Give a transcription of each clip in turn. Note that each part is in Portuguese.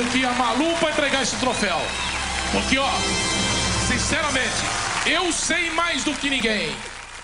aqui a Malu para entregar esse troféu. Porque, ó, sinceramente, eu sei mais do que ninguém.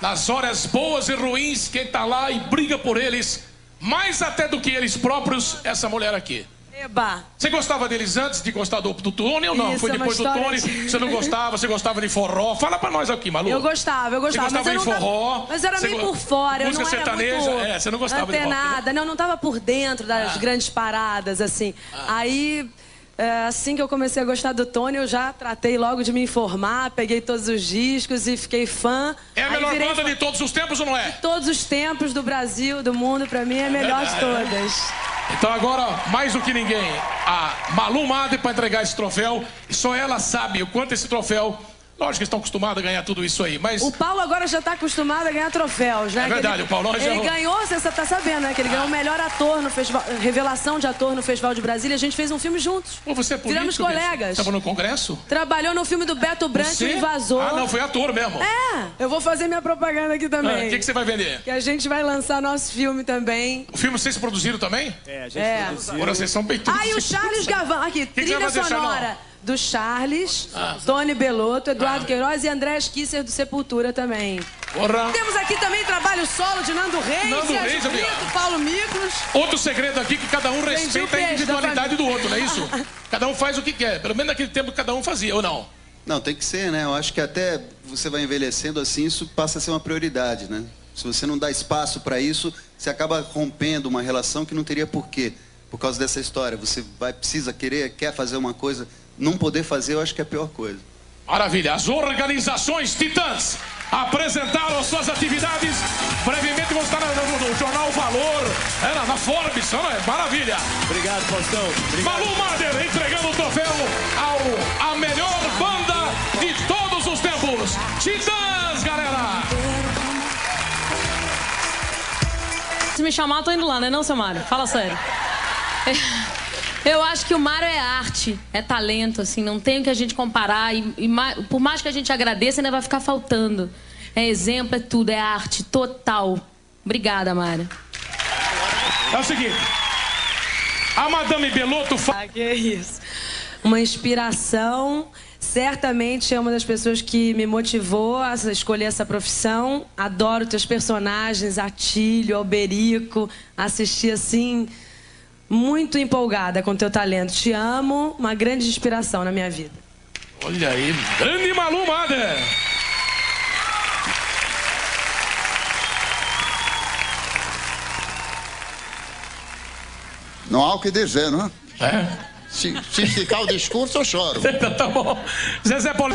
Nas horas boas e ruins, quem tá lá e briga por eles, mais até do que eles próprios, essa mulher aqui. Eba. Você gostava deles antes de gostar do, do Tony ou não? Isso, Foi é depois do história Tony? de- Você não gostava? Você gostava de forró? Fala pra nós aqui, Malu. Eu gostava, eu gostava. Você gostava mas de eu não forró? Mas era meio go- por fora. Eu música não era sertaneja? muito É, você não gostava de né? antenada. Não, não tava por dentro das Ah. grandes paradas, assim. Aí, é, assim que eu comecei a gostar do Tony, eu já tratei logo de me informar, peguei todos os discos e fiquei fã. É a melhor banda fã de todos os tempos ou não é? de todos os tempos do Brasil, do mundo, pra mim é a melhor de todas. Então agora, mais do que ninguém, a Malu Madre para entregar esse troféu. E só ela sabe o quanto esse troféu... Lógico que estão acostumados a ganhar tudo isso aí, mas... O Paulo agora já tá acostumado a ganhar troféus, né? É verdade, Que o Paulão já- Ele ganhou, você tá sabendo, né? Que ele ganhou o melhor ator no festival, revelação de ator no Festival de Brasília. A gente fez um filme juntos. Pô, você é político, Viramos colegas. Estava no congresso? Trabalhou no filme do Beto Branco, Você? o Invasor. Ah, não, foi ator mesmo. É, eu vou fazer minha propaganda aqui Ah, também. O que, que você vai vender? Que a gente vai lançar nosso filme também. O filme vocês produziram também? É, a gente É. produziu. Agora vocês são bem Ah, e o Charles Gavan. Aqui, que trilha fazer, sonora Charlão? Do Charles, Tony Belotto, Eduardo Ah. Queiroz e André Kisser do Sepultura também. Porra. Temos aqui também trabalho solo de Nando Reis, Nando Sérgio Reis, Brito, amigo. Paulo Miklos. Outro segredo aqui que cada um respeita a individualidade do outro, não é isso? Cada um faz o que quer. Pelo menos naquele tempo que cada um fazia, ou não? Não, tem que ser, né? Eu acho que até você vai envelhecendo assim, isso passa a ser uma prioridade, né? Se você não dá espaço para isso, você acaba rompendo uma relação que não teria porquê. Por causa dessa história, você vai precisa querer, quer fazer uma coisa, não poder fazer, eu acho que é a pior coisa. Maravilha. As organizações Titãs apresentaram suas atividades. Brevemente vão estar no, no- no jornal Valor, é, na, na Forbes. Não é? Maravilha. Obrigado, Faustão. Obrigado. Malu Mader entregando o troféu ao a melhor banda de todos os tempos. Titãs, galera. Se me chamar, tô indo lá, né não, seu Mário? Fala sério. Eu acho que o Mário é arte, é talento, assim, não tem o que a gente comparar. E, e por mais que a gente agradeça, ainda vai ficar faltando. É exemplo, é tudo, é arte total. Obrigada, Mário. É o seguinte. A Madame Belotto fa- Ah, que isso. Uma inspiração. Certamente é uma das pessoas que me motivou a escolher essa profissão. Adoro teus personagens, Atílio, Alberico. Assisti assim, muito empolgada com teu talento. Te amo, uma grande inspiração na minha vida. Olha aí, grande Malu Mader. Não há o que dizer, não é? É? Se, se esticar o discurso, eu choro. tá bom. Zezé Paulo.